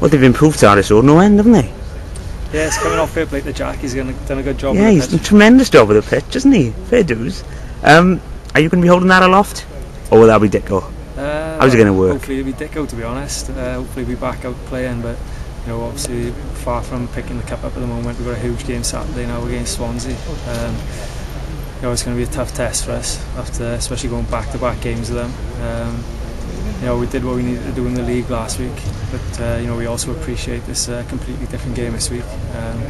Well, they've improved Road no end, haven't they? Yeah, it's coming off fair play to Jack. He's done a good job. Yeah, he's the done a tremendous job with the pitch, isn't he? Fair dues. Um, are you going to be holding that aloft? Or will that be Dicko? Uh, How's it gonna work? Hopefully it'll be Dicko to be honest. Uh, hopefully we'll be back out playing, but you know obviously far from picking the cup up at the moment. We've got a huge game Saturday now against Swansea. Um, you know it's going to be a tough test for us after, especially going back-to-back games with them. Um, you know we did what we needed to do in the league last week, but uh, you know we also appreciate this uh, completely different game this week. Um,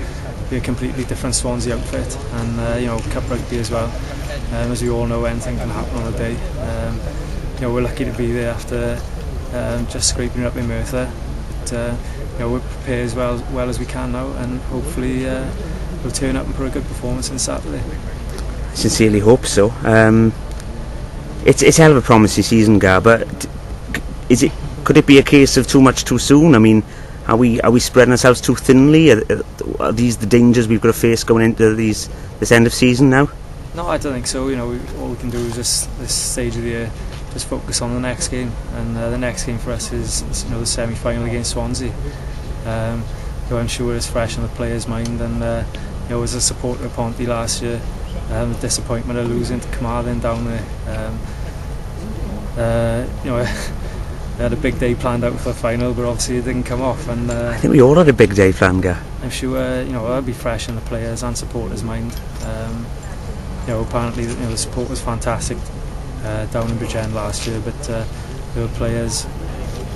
be a completely different Swansea outfit, and uh, you know cup rugby as well. Um, as we all know, anything can happen on a day. Um, you know, we're lucky to be there after um, just scraping it up in Merthyr. But, uh, you know, we're prepared as well, well as we can now, and hopefully uh, we'll turn up and put a good performance on Saturday. Sincerely hope so. Um, it's it's hell of a promising season, Gar. But is it? Could it be a case of too much too soon? I mean, are we are we spreading ourselves too thinly? Are, are these the dangers we've got to face going into these this end of season now? No, I don't think so. You know, we, all we can do is just this stage of the year, just focus on the next game, and uh, the next game for us is, is you know the semi-final against Swansea. Um, know, I'm sure it's fresh in the players' mind, and uh, you know, as a supporter of Ponty last year, um, the disappointment of losing to Carmarthen down there. Um, uh, you know, they had a big day planned out for the final, but obviously it didn't come off, and uh, I think we all had a big day planned, Gar. I'm sure you know that'll be fresh in the players and supporters' mind. Um, you know, apparently you know, the support was fantastic uh, down in Bridgend last year, but uh, the players,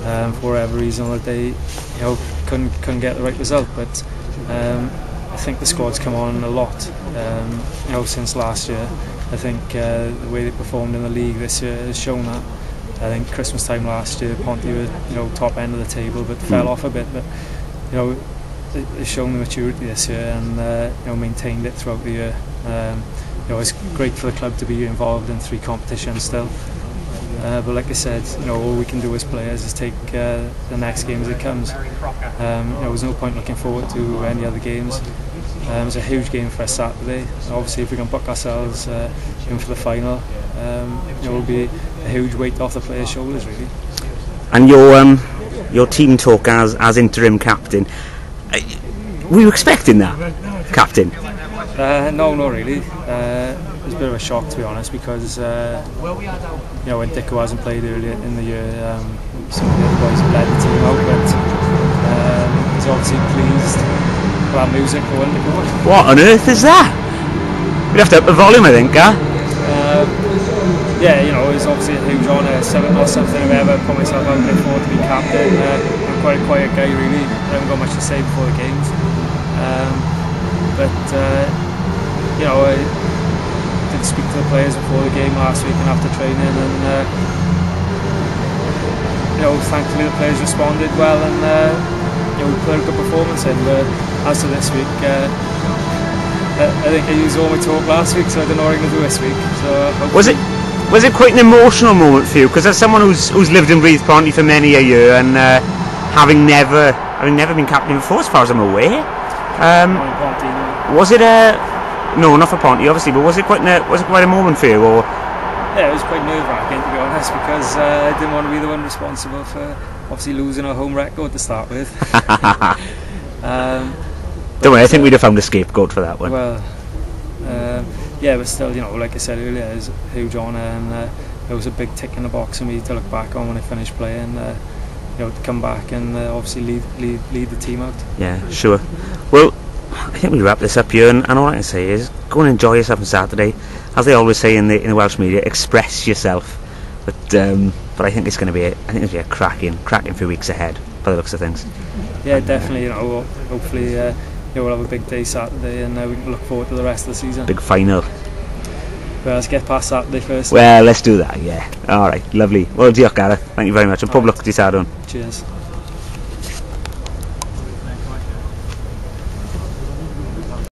um, for whatever reason, that they you know, couldn't couldn't get the right result. But um, I think the squad's come on a lot, um, you know, since last year. I think uh, the way they performed in the league this year has shown that. I think Christmas time last year, Ponty were you know top end of the table, but fell off a bit. But you know, they've shown the maturity this year and uh, you know maintained it throughout the year. Um, you know, it's great for the club to be involved in three competitions still. Uh, but like I said, you know, all we can do as players is take uh, the next game as it comes. Um, you know, there's no point looking forward to any other games. Um, it's a huge game for us Saturday. Obviously, if we can book ourselves uh, in for the final, um, you know, it'll be a huge weight off the players' shoulders, really. And your um, your team talk as as interim captain. uh, Were you expecting that, captain? Uh, no, not really. Uh, it was a bit of a shock to be honest because uh, you know when Dicko hasn't played earlier in the year, um, some of the other boys have led the team out, but um, he's obviously pleased with our music for Dicko. What on earth is that? We'd have to up the volume, I think, Gar. Um, yeah, you know, it's obviously a huge honour. It's something, I've ever put myself out there for to be captain. Uh, I'm quite a quiet guy, really. I haven't got much to say before the games. Um, but, uh, you know, I did speak to the players before the game last week and after training, and, uh, you know, thankfully the players responded well and, uh, you know, we put a good performance in. But as to this week, uh, I I think I used all my talk last week, so I don't know what I'm going to do this week. So Was it was it quite an emotional moment for you? Because as someone who's who's lived in Breathe Ponty for many a year and uh, having never having never been captain before, as far as I'm aware, um, was it a no, not for Ponty, obviously, but was it quite a, was it quite a moment for you? Or Yeah, it was quite nerve wracking to be honest because uh, I didn't want to be the one responsible for obviously losing our home record to start with. um, don't worry, I think we'd have found a scapegoat for that one. well, um, yeah, but still, you know, like I said earlier, it's a huge honour and uh, it was a big tick in the box for me to look back on when I finished playing. Uh, you know, to come back and uh, obviously lead, lead lead the team out. Yeah, sure. Well, I think we wrap this up here, and, and all I can say is go and enjoy yourself on Saturday. As they always say in the in the Welsh media, express yourself. But um, but I think it's going to be a, I think it's going to be a cracking cracking few weeks ahead by the looks of things. Yeah, definitely. You know, hopefully, uh, know, we'll have a big day Saturday, and uh, we can look forward to the rest of the season. Big final. Well, let's get past Saturday first. Well, let's do that. Yeah. All right. Lovely. Well, diolch Gareth. Thank you very much. And pob lwc di Sadwn. Cheers.